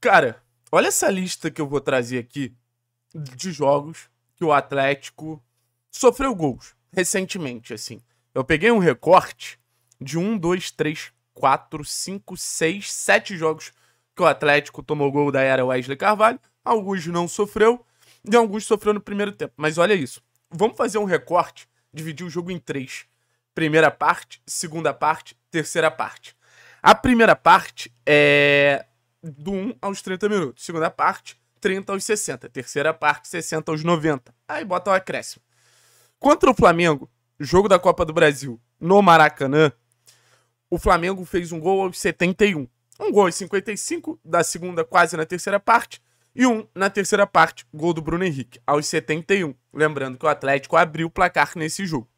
Cara, olha essa lista que eu vou trazer aqui de jogos que o Atlético sofreu gols recentemente, assim. Eu peguei um recorte de um, dois, três, quatro, cinco, seis, sete jogos que o Atlético tomou gol da era Wesley Carvalho. Alguns não sofreu e alguns sofreu no primeiro tempo. Mas olha isso. Vamos fazer um recorte, dividir o jogo em três. Primeira parte, segunda parte, terceira parte. A primeira parte é do 1 aos 30 minutos. Segunda parte, 30 aos 60. Terceira parte, 60 aos 90. Aí bota o acréscimo. Contra o Flamengo, jogo da Copa do Brasil, no Maracanã, o Flamengo fez um gol aos 71. Um gol aos 55, da segunda quase na terceira parte, e um na terceira parte, gol do Bruno Henrique, aos 71. Lembrando que o Atlético abriu o placar nesse jogo.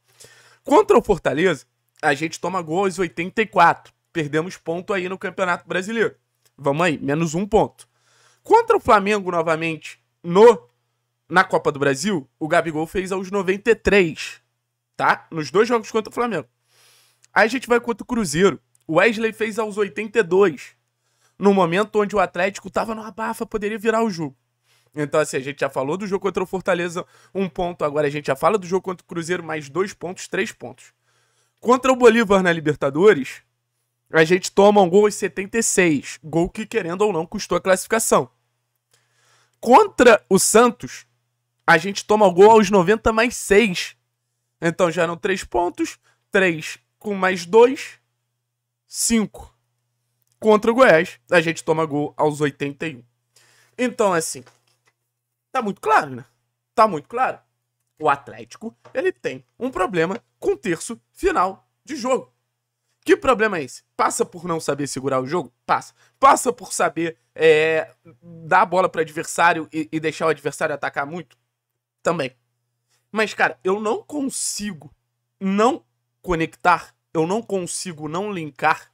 Contra o Fortaleza, a gente toma gol aos 84. Perdemos ponto aí no Campeonato Brasileiro. Vamos aí, menos um ponto. Contra o Flamengo, novamente, no na Copa do Brasil, o Gabigol fez aos 93, tá? Nos dois jogos contra o Flamengo. Aí a gente vai contra o Cruzeiro. O Wesley fez aos 82, no momento onde o Atlético tava no abafa, poderia virar o jogo. Então, assim, a gente já falou do jogo contra o Fortaleza, um ponto. Agora a gente já fala do jogo contra o Cruzeiro, mais dois pontos, três pontos. Contra o Bolívar na Libertadores, a gente toma um gol aos 76. Gol que, querendo ou não, custou a classificação. Contra o Santos, a gente toma o gol aos 90 mais 6. Então já eram 3 pontos. 3 com mais 2, 5. Contra o Goiás, a gente toma gol aos 81. Então, assim, tá muito claro, né? Tá muito claro. O Atlético, ele tem um problema com o terço final de jogo. Que problema é esse? Passa por não saber segurar o jogo? Passa. Passa por saber é, dar a bola para adversário e, e deixar o adversário atacar muito? Também. Mas, cara, eu não consigo não conectar, eu não consigo não linkar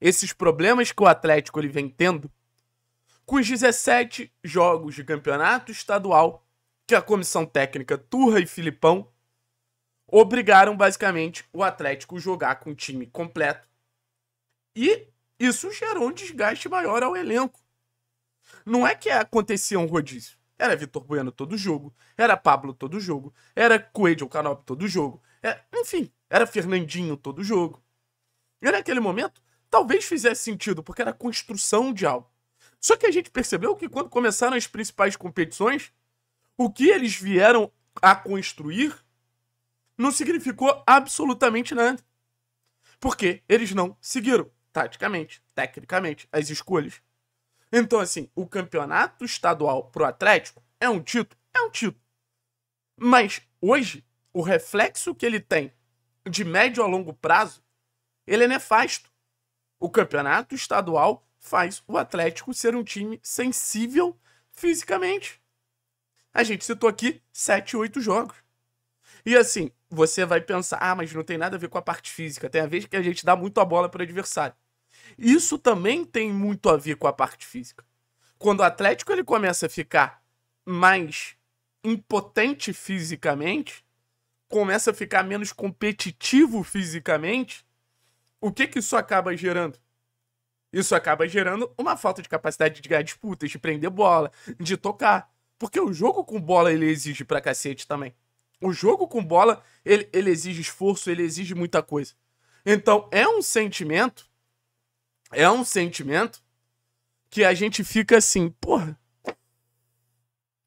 esses problemas que o Atlético ele vem tendo com os 17 jogos de campeonato estadual que a comissão técnica Turra e Filipão obrigaram basicamente o Atlético jogar com o time completo. E isso gerou um desgaste maior ao elenco. Não é que acontecia um rodízio. Era Vitor Bueno todo jogo, era Pablo todo jogo, era Coelho Canop todo jogo, é, enfim, era Fernandinho todo jogo. E naquele momento, talvez fizesse sentido, porque era construção de algo. Só que a gente percebeu que quando começaram as principais competições, o que eles vieram a construir não significou absolutamente nada. Porque eles não seguiram, taticamente, tecnicamente, as escolhas. Então, assim, o campeonato estadual pro Atlético é um título? É um título. Mas hoje, o reflexo que ele tem de médio a longo prazo, ele é nefasto. O campeonato estadual faz o Atlético ser um time sensível fisicamente. A gente citou aqui 7, 8 jogos. E assim, você vai pensar, ah, mas não tem nada a ver com a parte física, tem a ver que a gente dá muito a bola para o adversário. Isso também tem muito a ver com a parte física. Quando o Atlético ele começa a ficar mais impotente fisicamente, começa a ficar menos competitivo fisicamente, o que que isso acaba gerando? Isso acaba gerando uma falta de capacidade de ganhar disputas, de prender bola, de tocar. Porque o jogo com bola ele exige pra cacete também. O jogo com bola, ele, ele exige esforço, ele exige muita coisa. Então, é um sentimento, é um sentimento que a gente fica assim, porra,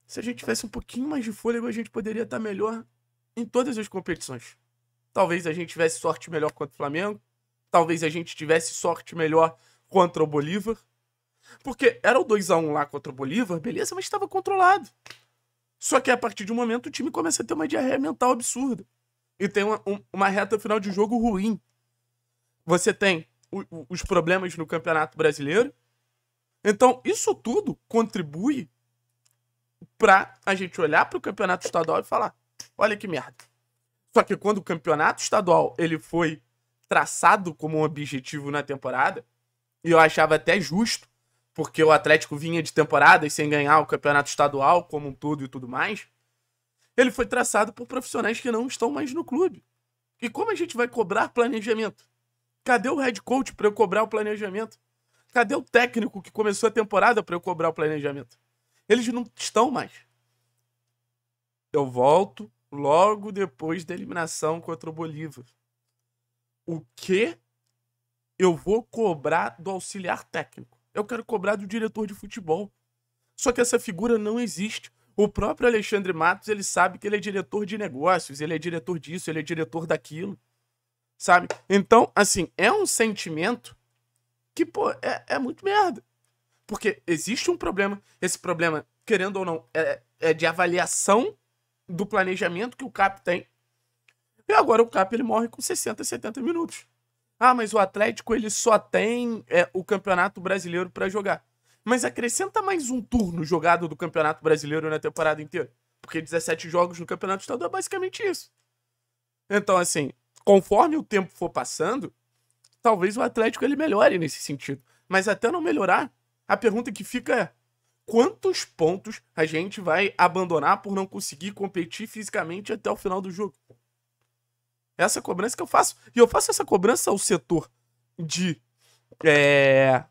se a gente tivesse um pouquinho mais de fôlego, a gente poderia estar melhor em todas as competições. Talvez a gente tivesse sorte melhor contra o Flamengo, talvez a gente tivesse sorte melhor contra o Bolívar. Porque era o 2 a 1 lá contra o Bolívar, beleza, mas estava controlado. Só que a partir de um momento o time começa a ter uma diarreia mental absurda. E tem uma, um, uma reta final de jogo ruim. Você tem o, o, os problemas no Campeonato Brasileiro. Então, isso tudo contribui para a gente olhar para o Campeonato Estadual e falar: olha que merda. Só que quando o Campeonato Estadual ele foi traçado como um objetivo na temporada, e eu achava até justo, porque o Atlético vinha de temporadas sem ganhar o campeonato estadual como um todo e tudo mais, ele foi traçado por profissionais que não estão mais no clube. E como a gente vai cobrar planejamento? Cadê o head coach para eu cobrar o planejamento? Cadê o técnico que começou a temporada para eu cobrar o planejamento? Eles não estão mais. Eu volto logo depois da eliminação contra o Bolívar. O que eu vou cobrar do auxiliar técnico? Eu quero cobrar do diretor de futebol. Só que essa figura não existe. O próprio Alexandre Matos, ele sabe que ele é diretor de negócios, ele é diretor disso, ele é diretor daquilo. Sabe? Então, assim, é um sentimento que, pô, é, é muito merda. Porque existe um problema. Esse problema, querendo ou não, é, é de avaliação do planejamento que o CAP tem. E agora o CAP ele morre com 60, 70 minutos. Ah, mas o Atlético ele só tem é, o Campeonato Brasileiro para jogar. Mas acrescenta mais um turno jogado do Campeonato Brasileiro na temporada inteira. Porque 17 jogos no Campeonato Estadual é basicamente isso. Então, assim, conforme o tempo for passando, talvez o Atlético ele melhore nesse sentido. Mas até não melhorar, a pergunta que fica é: quantos pontos a gente vai abandonar por não conseguir competir fisicamente até o final do jogo? Essa cobrança que eu faço. E eu faço essa cobrança ao setor de é,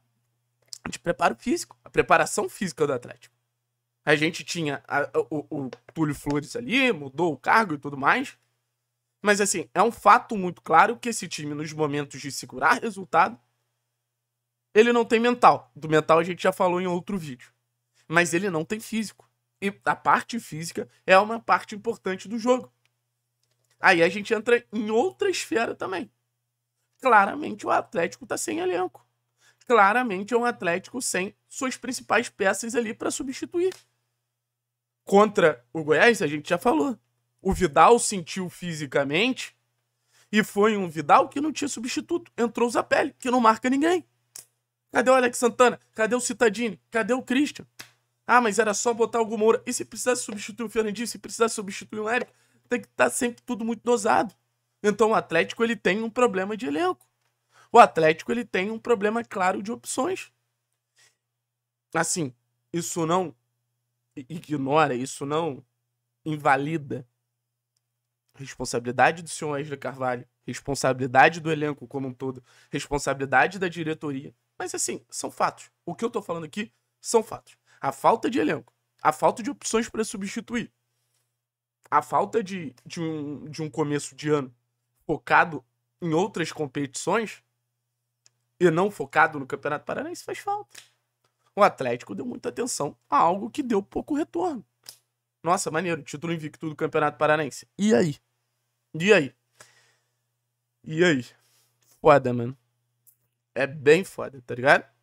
de preparo físico, a preparação física do Atlético. A gente tinha a, o, o Túlio Flores ali, mudou o cargo e tudo mais. Mas, assim, é um fato muito claro que esse time, nos momentos de segurar resultado, ele não tem mental. Do mental a gente já falou em outro vídeo. Mas ele não tem físico. E a parte física é uma parte importante do jogo. Aí a gente entra em outra esfera também. Claramente o Atlético tá sem elenco claramente é um Atlético sem suas principais peças ali para substituir. Contra o Goiás, a gente já falou. O Vidal sentiu fisicamente e foi um Vidal que não tinha substituto. Entrou o Zapelli, que não marca ninguém. Cadê o Alex Santana? Cadê o Citadini? Cadê o Christian? Ah, mas era só botar o Moura. E se precisasse substituir o Fernandinho, se precisasse substituir o Eric, tem que estar tá sempre tudo muito dosado. Então o Atlético ele tem um problema de elenco. O Atlético ele tem um problema claro de opções. Assim, isso não ignora, isso não invalida responsabilidade do senhor Wesley Carvalho, responsabilidade do elenco como um todo, responsabilidade da diretoria. Mas assim, são fatos. O que eu tô falando aqui são fatos. A falta de elenco, a falta de opções para substituir, a falta de, de, um, de um começo de ano focado em outras competições e não focado no Campeonato Paranaense faz falta. O Atlético deu muita atenção a algo que deu pouco retorno. Nossa, maneiro, título invicto do Campeonato Paranaense. E aí? E aí? E aí? Foda, mano. É bem foda, tá ligado?